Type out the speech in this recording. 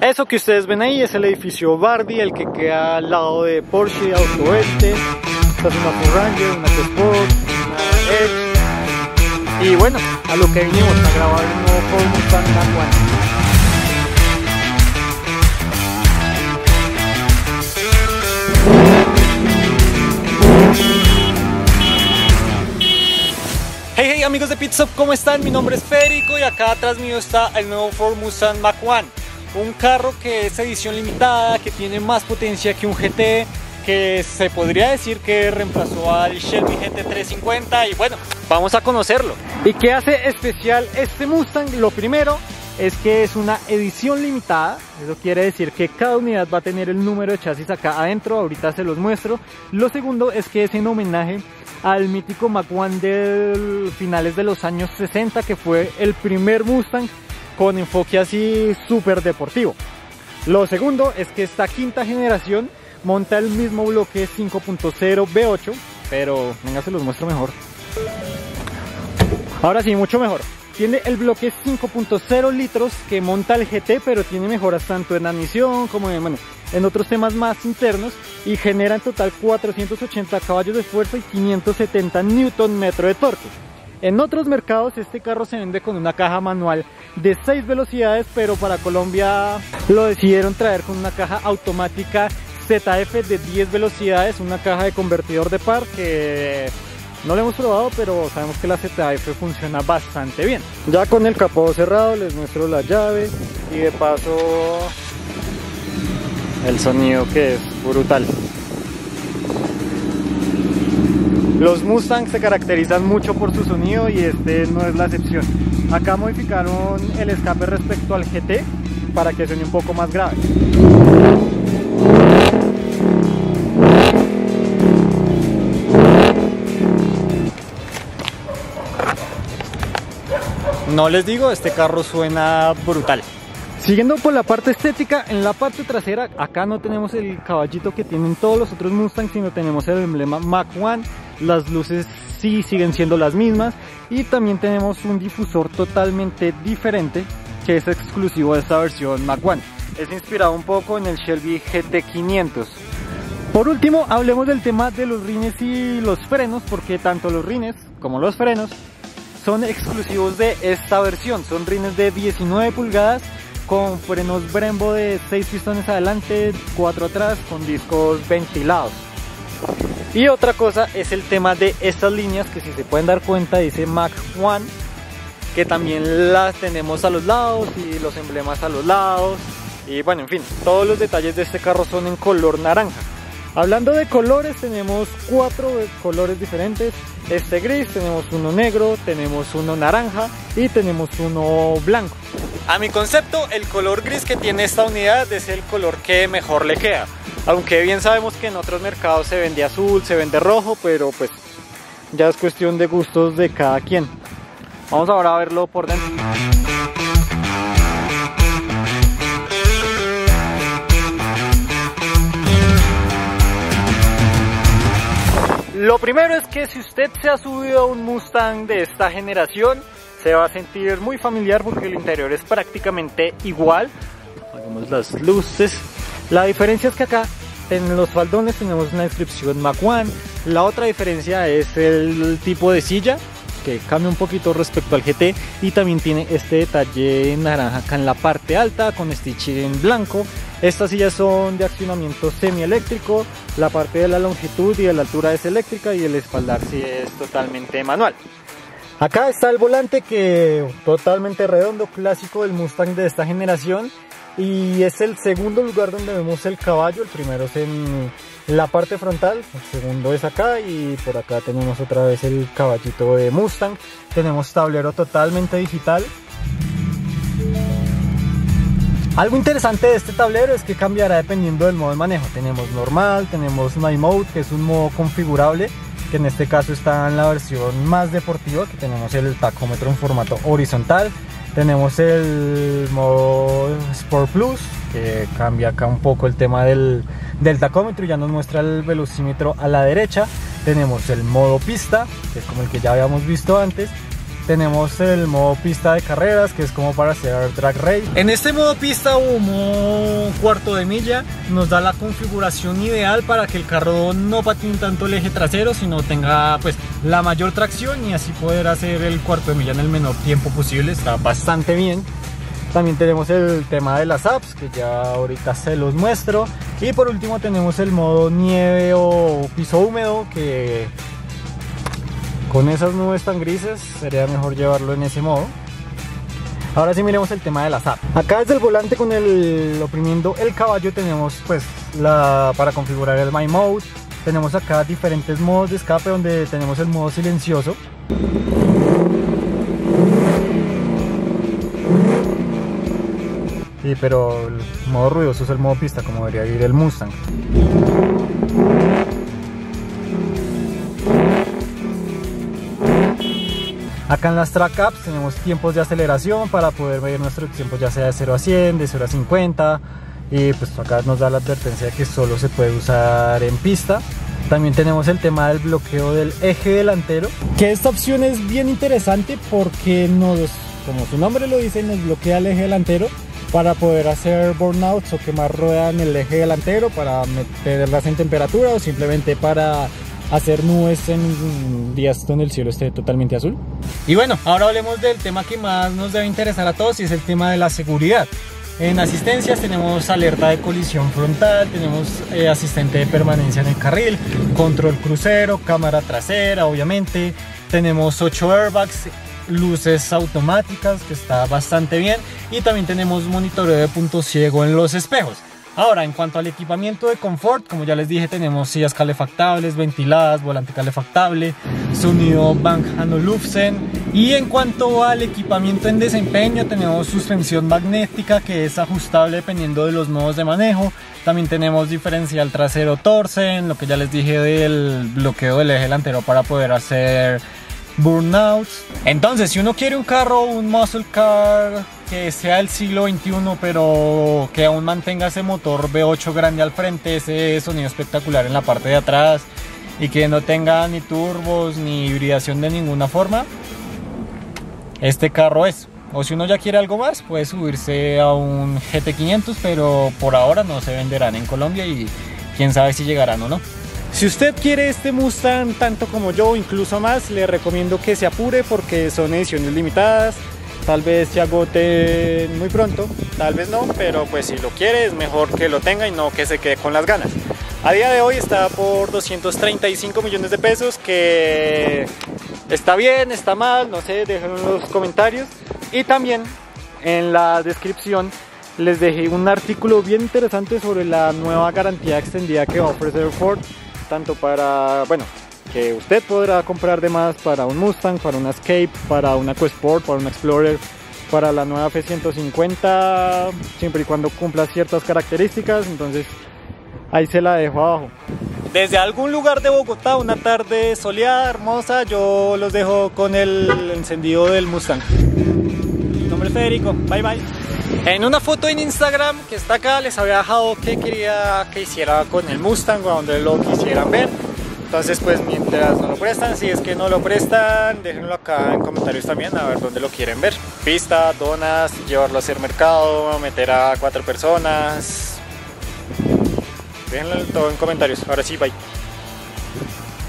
Eso que ustedes ven ahí es el edificio Bardi, el que queda al lado de Porsche Auto Este. Esta es una Ford Ranger, una T-Sport, una Edge. Y bueno, a lo que vinimos a grabar un nuevo Ford Mustang Mach 1. Hey hey amigos de Pitsop, ¿cómo están? Mi nombre es Federico y acá atrás mío está el nuevo Ford Mustang Mach 1 un carro que es edición limitada, que tiene más potencia que un GT, que se podría decir que reemplazó al Shelby GT350 y bueno, vamos a conocerlo. ¿Y qué hace especial este Mustang? Lo primero es que es una edición limitada, eso quiere decir que cada unidad va a tener el número de chasis acá adentro, ahorita se los muestro. Lo segundo es que es en homenaje al mítico Mach 1 de finales de los años 60 que fue el primer Mustang con enfoque así súper deportivo. Lo segundo es que esta quinta generación monta el mismo bloque 5.0 V8, pero venga se los muestro mejor. Ahora sí, mucho mejor. Tiene el bloque 5.0 litros que monta el GT, pero tiene mejoras tanto en admisión como en, en otros temas más internos y genera en total 480 caballos de fuerza y 570 Nm de torque. En otros mercados este carro se vende con una caja manual de 6 velocidades, pero para Colombia lo decidieron traer con una caja automática ZF de 10 velocidades, una caja de convertidor de par que no lo hemos probado, pero sabemos que la ZF funciona bastante bien. Ya con el capó cerrado les muestro la llave y de paso el sonido que es brutal. Los Mustangs se caracterizan mucho por su sonido y este no es la excepción. Acá modificaron el escape respecto al GT para que suene un poco más grave. No les digo, este carro suena brutal. Siguiendo por la parte estética, en la parte trasera acá no tenemos el caballito que tienen todos los otros Mustangs, sino tenemos el emblema Mach 1. Las luces sí siguen siendo las mismas y también tenemos un difusor totalmente diferente que es exclusivo de esta versión Mach 1. Es inspirado un poco en el Shelby GT500. Por último, hablemos del tema de los rines y los frenos, porque tanto los rines como los frenos son exclusivos de esta versión. Son rines de 19 pulgadas con frenos Brembo de 6 pistones adelante, 4 atrás, con discos ventilados. Y otra cosa es el tema de estas líneas que si se pueden dar cuenta dice Mach 1 que también las tenemos a los lados y los emblemas a los lados. Y bueno en fin todos los detalles de este carro son en color naranja. Hablando de colores tenemos cuatro colores diferentes. Este gris tenemos uno negro tenemos uno naranja y tenemos uno blanco. A mi concepto, el color gris que tiene esta unidad es el color que mejor le queda. Aunque bien sabemos que en otros mercados se vende azul, se vende rojo, pero pues ya es cuestión de gustos de cada quien. Vamos ahora a verlo por dentro. Lo primero es que si usted se ha subido a un Mustang de esta generación, se va a sentir muy familiar porque el interior es prácticamente igual. Hagamos las luces. La diferencia es que acá en los faldones tenemos una inscripción Mac 1. La otra diferencia es el tipo de silla que cambia un poquito respecto al GT y también tiene este detalle naranja acá en la parte alta con stitch en blanco. Estas sillas son de accionamiento semieléctrico, la parte de la longitud y de la altura es eléctrica y el espaldar sí es totalmente manual. Acá está el volante que totalmente redondo, clásico del Mustang de esta generación y es el segundo lugar donde vemos el caballo, el primero es en la parte frontal, el segundo es acá y por acá tenemos otra vez el caballito de Mustang, tenemos tablero totalmente digital. Algo interesante de este tablero es que cambiará dependiendo del modo de manejo, tenemos normal, tenemos My Mode que es un modo configurable que en este caso está en la versión más deportiva, que tenemos el tacómetro en formato horizontal, tenemos el modo Sport Plus, que cambia acá un poco el tema del, del tacómetro ya nos muestra el velocímetro a la derecha, tenemos el modo pista, que es como el que ya habíamos visto antes, tenemos el modo pista de carreras, que es como para hacer drag race. En este modo pista o cuarto de milla, nos da la configuración ideal para que el carro no patine tanto el eje trasero, sino tenga pues la mayor tracción y así poder hacer el cuarto de milla en el menor tiempo posible. Está bastante bien. También tenemos el tema de las apps, que ya ahorita se los muestro. Y por último tenemos el modo nieve o piso húmedo, que con esas nubes tan grises sería mejor llevarlo en ese modo. Ahora sí miremos el tema de la SAP. Acá desde el volante con el oprimiendo el caballo tenemos pues la para configurar el My Mode. Tenemos acá diferentes modos de escape donde tenemos el modo silencioso. Sí, pero el modo ruidoso es el modo pista como debería ir el Mustang. Acá en las track apps tenemos tiempos de aceleración para poder medir nuestros tiempos ya sea de 0 a 100, de 0 a 50 y pues acá nos da la advertencia de que solo se puede usar en pista. También tenemos el tema del bloqueo del eje delantero, que esta opción es bien interesante porque nos, como su nombre lo dice, nos bloquea el eje delantero para poder hacer burnouts o quemar rueda en el eje delantero para meterlas en temperatura o simplemente para hacer nubes en días donde el cielo esté totalmente azul. Y bueno, ahora hablemos del tema que más nos debe interesar a todos y es el tema de la seguridad. En asistencias tenemos alerta de colisión frontal, tenemos eh, asistente de permanencia en el carril, control crucero, cámara trasera, obviamente. Tenemos 8 airbags, luces automáticas, que está bastante bien. Y también tenemos monitoreo de punto ciego en los espejos. Ahora, en cuanto al equipamiento de confort, como ya les dije, tenemos sillas calefactables, ventiladas, volante calefactable, sonido Bang Olufsen. Y en cuanto al equipamiento en desempeño, tenemos suspensión magnética que es ajustable dependiendo de los modos de manejo. También tenemos diferencial trasero Torsen, lo que ya les dije del bloqueo del eje delantero para poder hacer burnouts. Entonces, si uno quiere un carro, un muscle car que sea el siglo XXI, pero que aún mantenga ese motor V8 grande al frente, ese sonido espectacular en la parte de atrás y que no tenga ni turbos ni hibridación de ninguna forma, este carro es. O si uno ya quiere algo más, puede subirse a un GT500, pero por ahora no se venderán en Colombia y quién sabe si llegarán o no. Si usted quiere este Mustang tanto como yo, incluso más, le recomiendo que se apure porque son ediciones limitadas. Tal vez se agote muy pronto, tal vez no, pero pues si lo quiere es mejor que lo tenga y no que se quede con las ganas. A día de hoy está por 235 millones de pesos, que está bien, está mal, no sé, déjenlo en los comentarios. Y también en la descripción les dejé un artículo bien interesante sobre la nueva garantía extendida que va a ofrecer Ford tanto para, bueno, que usted podrá comprar de más para un Mustang, para un Escape, para un EcoSport, para un Explorer, para la nueva F-150, siempre y cuando cumpla ciertas características, entonces ahí se la dejo abajo. Desde algún lugar de Bogotá, una tarde soleada, hermosa, yo los dejo con el encendido del Mustang. Mi nombre es Federico, bye bye. En una foto en Instagram que está acá les había dejado que quería que hiciera con el Mustang o donde lo quisieran ver. Entonces pues mientras no lo prestan, si es que no lo prestan, déjenlo acá en comentarios también a ver dónde lo quieren ver. Pista, donas, llevarlo a hacer mercado, meter a cuatro personas. Déjenlo todo en comentarios. Ahora sí, bye.